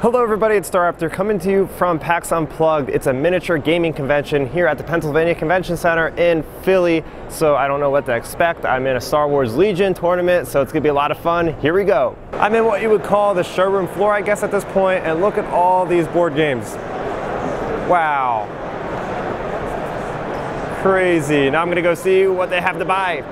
Hello everybody, it's Starrapter coming to you from PAX Unplugged. It's a miniature gaming convention here at the Pennsylvania Convention Center in Philly. So I don't know what to expect. I'm in a Star Wars Legion tournament, so it's gonna be a lot of fun. Here we go. I'm in what you would call the showroom floor, I guess at this point, and look at all these board games. Wow. Crazy. Now I'm gonna go see what they have to buy.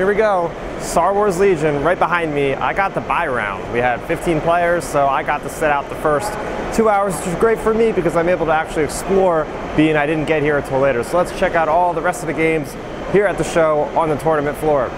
Here we go. Star Wars Legion right behind me. I got the buy round. We had 15 players, so I got to set out the first two hours, which was great for me because I'm able to actually explore, being I didn't get here until later. So let's check out all the rest of the games here at the show on the tournament floor.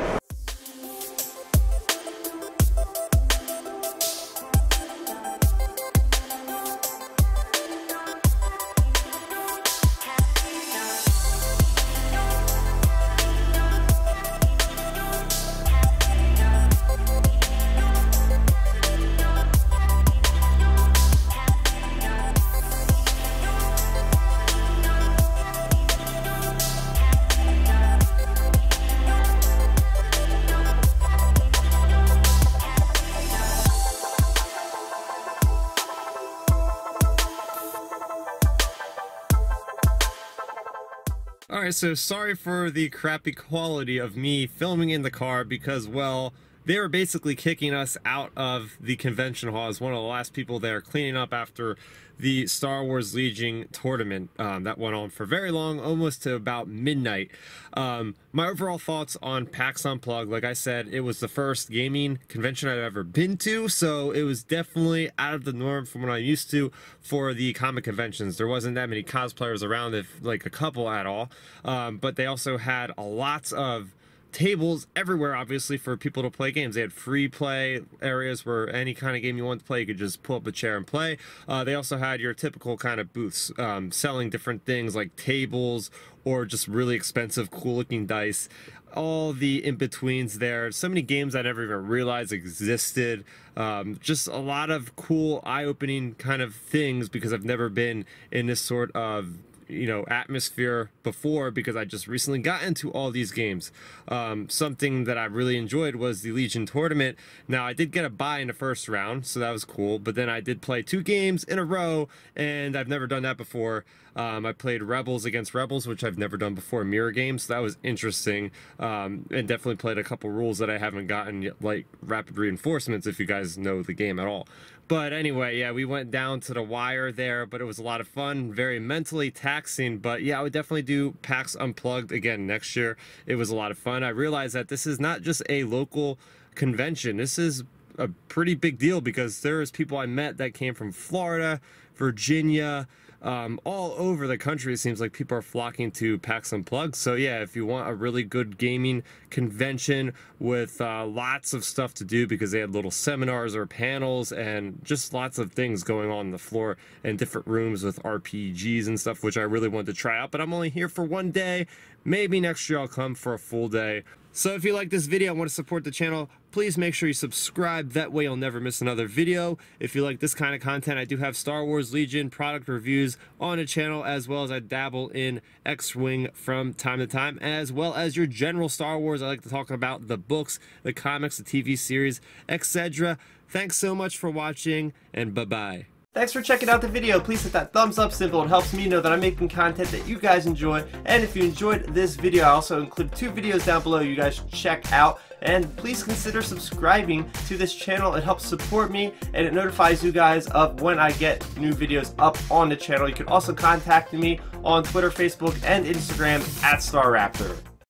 Alright, so sorry for the crappy quality of me filming in the car because, well, they were basically kicking us out of the convention hall as one of the last people there cleaning up after the Star Wars Legion tournament um, that went on for very long, almost to about midnight. Um, my overall thoughts on PAX Unplugged, like I said, it was the first gaming convention I've ever been to, so it was definitely out of the norm from what I'm used to for the comic conventions. There wasn't that many cosplayers around, if like a couple at all, um, but they also had a lots of tables everywhere, obviously, for people to play games. They had free play areas where any kind of game you want to play, you could just pull up a chair and play. Uh, they also had your typical kind of booths um, selling different things like tables or just really expensive, cool looking dice. All the in betweens there. So many games I never even realized existed. Um, just a lot of cool, eye opening kind of things because I've never been in this sort of you know atmosphere before because I just recently got into all these games. Um, something that I really enjoyed was the Legion tournament. Now I did get a buy in the first round, so that was cool. But then I did play two games in a row, and I've never done that before. Um, I played Rebels against Rebels, which I've never done before, mirror games. So that was interesting, um, and definitely played a couple rules that I haven't gotten yet, like rapid reinforcements. If you guys know the game at all. But anyway, yeah, we went down to the wire there, but it was a lot of fun, very mentally taxing. But yeah, I would definitely do PAX Unplugged again next year. It was a lot of fun. I realized that this is not just a local convention. This is a pretty big deal because there's people I met that came from Florida, Virginia, um, all over the country. It seems like people are flocking to PAX Unplugged. So yeah, if you want a really good gaming convention with uh, lots of stuff to do because they had little seminars or panels and just lots of things going on, on the floor and different rooms with RPGs and stuff, which I really wanted to try out. But I'm only here for one day. Maybe next year I'll come for a full day. So if you like this video and want to support the channel, please make sure you subscribe. That way you'll never miss another video. If you like this kind of content, I do have Star Wars Legion product reviews on the channel, as well as I dabble in X-Wing from time to time, as well as your general Star Wars. I like to talk about the books, the comics, the TV series, etc. Thanks so much for watching, and bye-bye. Thanks for checking out the video. Please hit that thumbs up symbol. It helps me know that I'm making content that you guys enjoy. And if you enjoyed this video, I also include two videos down below you guys check out. And please consider subscribing to this channel. It helps support me and it notifies you guys of when I get new videos up on the channel. You can also contact me on Twitter, Facebook, and Instagram at Starrapter.